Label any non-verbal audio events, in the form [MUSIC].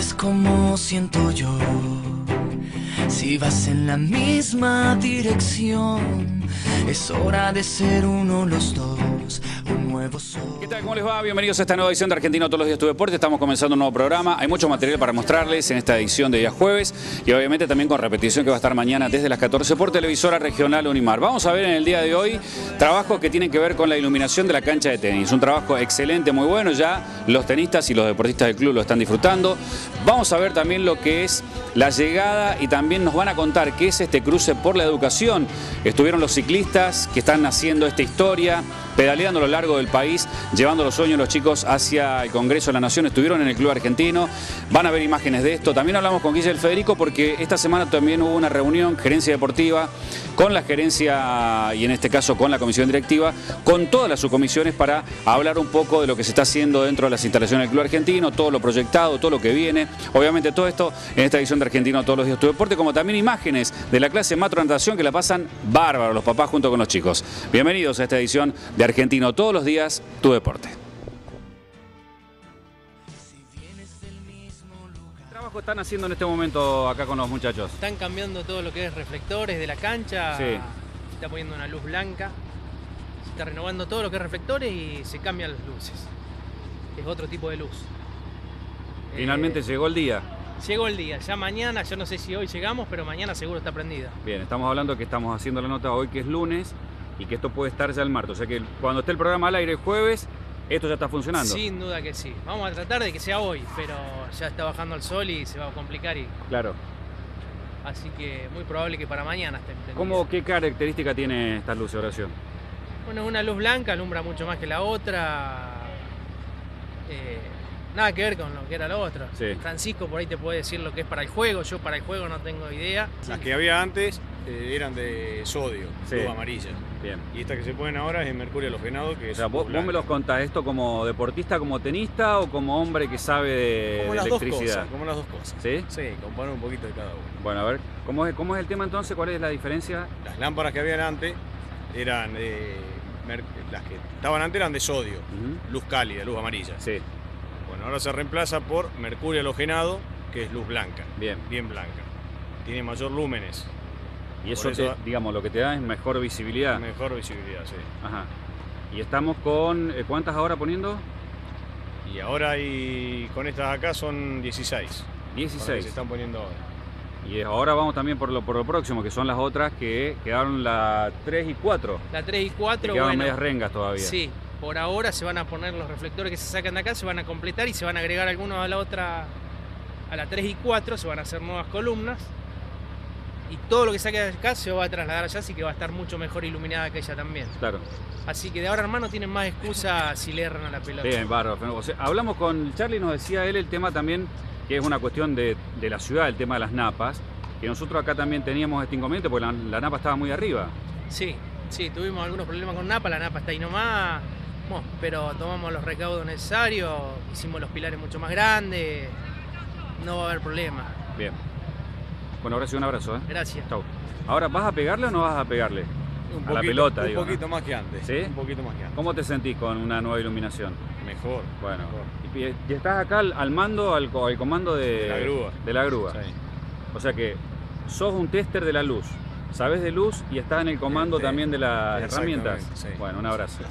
sientes como siento yo. Si vas en la misma dirección, es hora de ser uno los dos, ¿Qué tal? ¿Cómo les va? Bienvenidos a esta nueva edición de Argentino Todos los Días Tu Deporte. Estamos comenzando un nuevo programa. Hay mucho material para mostrarles en esta edición de día jueves y obviamente también con repetición que va a estar mañana desde las 14 por televisora regional Unimar. Vamos a ver en el día de hoy trabajos que tienen que ver con la iluminación de la cancha de tenis. Un trabajo excelente, muy bueno. Ya los tenistas y los deportistas del club lo están disfrutando. Vamos a ver también lo que es la llegada y también nos van a contar qué es este cruce por la educación. Estuvieron los ciclistas que están haciendo esta historia, pedaleando a lo largo del país, llevando los sueños de los chicos hacia el Congreso de la Nación. Estuvieron en el Club Argentino, van a ver imágenes de esto. También hablamos con Guillermo Federico porque esta semana también hubo una reunión, gerencia deportiva, con la gerencia y en este caso con la comisión directiva, con todas las subcomisiones para hablar un poco de lo que se está haciendo dentro de las instalaciones del Club Argentino, todo lo proyectado, todo lo que viene. Obviamente todo esto en esta edición de Argentino todos los días tu deporte, como también imágenes de la clase Matro Natación que la pasan bárbaro los papás junto con los chicos. Bienvenidos a esta edición de Argentino todos los días tu deporte. ¿Qué trabajo están haciendo en este momento acá con los muchachos? Están cambiando todo lo que es reflectores de la cancha, Sí. se está poniendo una luz blanca, se está renovando todo lo que es reflectores y se cambian las luces. Es otro tipo de luz. Finalmente Eh, llegó el día. llegó el día, ya mañana, yo no sé si hoy llegamos, pero mañana seguro está prendida. Bien, estamos hablando que estamos haciendo la nota hoy que es lunes y que esto puede estar ya el martes. O sea que cuando esté el programa al aire el jueves, esto ya está funcionando. Sin duda que sí. Vamos a tratar de que sea hoy, pero ya está bajando el sol y se va a complicar y Claro. así que muy probable que para mañana esté. ¿Cómo, ¿Qué característica tiene esta luz de oración? Bueno, es una luz blanca, alumbra mucho más que la otra. Eh, nada que ver con lo que era la otra. Sí. Francisco por ahí te puede decir lo que es para el juego, yo para el juego no tengo idea. Las que había antes eh, eran de sodio, Sí. luz amarilla. Bien. Y estas que se ponen ahora es de mercurio halogenado, que O es sea, vos, vos me los contás esto como deportista, como tenista o como hombre que sabe de, Como de las dos electricidad. cosas, como las dos cosas. ¿Sí? Sí, componer un poquito de cada uno. Bueno, a ver, ¿cómo es, ¿cómo es el tema entonces? ¿Cuál es la diferencia? Las lámparas que habían antes eran de mer- las que estaban antes eran de sodio, Ujú. luz cálida, luz amarilla. Sí, Bueno, ahora se reemplaza por mercurio halogenado, que es luz blanca, bien. bien blanca. Tiene mayor lúmenes, Y eso, Por eso- te- digamos, lo que te da es mejor visibilidad. mejor visibilidad, sí. Ajá. Y estamos con, eh, ¿cuántas ahora poniendo? Y ahora y con estas acá son 16. con las que 16. se están poniendo ahora. Y ahora vamos también por lo, por lo próximo, que son las otras que quedaron la 3 y 4. La 3 y Que 4, quedaban bueno, medias rengas todavía. sí, por ahora se van a poner los reflectores que se sacan de acá, se van a completar y se van a agregar algunos a la otra, a la 3 y 4, se van a hacer nuevas columnas. Y todo lo que saque de acá se va a trasladar allá, así que va a estar mucho mejor iluminada que ella también. Claro. Así que de ahora hermano tienen más excusa [LAUGHS] si le erran a la pelota. Bien, bárbaro. O sea, hablamos con Charlie, nos decía él el tema también, que es una cuestión de, de la ciudad, el tema de las napas, que nosotros acá también teníamos este inconveniente porque la, la napa estaba muy arriba. Sí, sí, tuvimos algunos problemas con Napa, la Napa está ahí nomás, bueno, pero tomamos los recaudos necesarios, hicimos los pilares mucho más grandes, no va a haber problema. Bien. Bueno, ahora sí un abrazo, ¿eh? Gracias. Chau. Ahora, ¿vas a pegarle o no vas a pegarle? Un A la pelota, un digo, poquito ¿no? más que antes. ¿Sí? Un poquito más que antes. ¿Cómo te sentís con una nueva iluminación? Mejor. Bueno, mejor. y, y estás acá al, al mando, al, co- al comando de, De la grúa. de la grúa. Sí. O sea que sos un tester de la luz, sabes de luz y estás en el comando Sí, también de las herramientas. sí. Bueno, un abrazo. Bien.